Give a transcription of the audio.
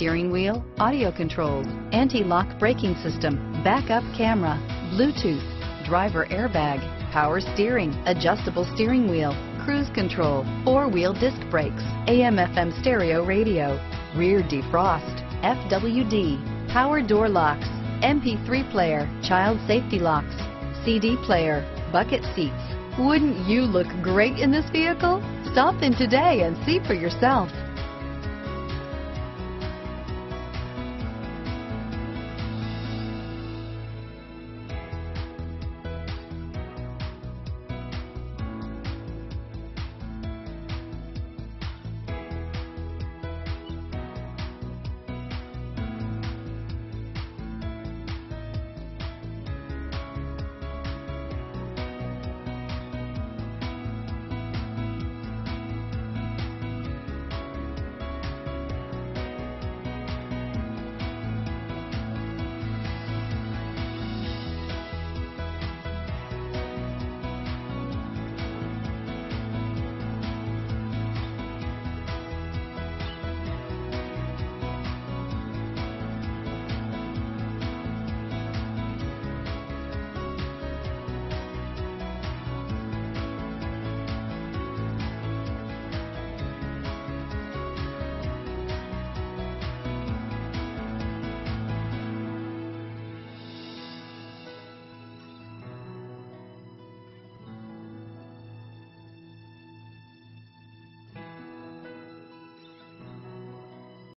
steering wheel, audio controls, anti-lock braking system, backup camera, Bluetooth, driver airbag, power steering, adjustable steering wheel, cruise control, four-wheel disc brakes, AM FM stereo radio, rear defrost, FWD, power door locks, MP3 player, child safety locks, CD player, bucket seats. Wouldn't you look great in this vehicle? Stop in today and see for yourself.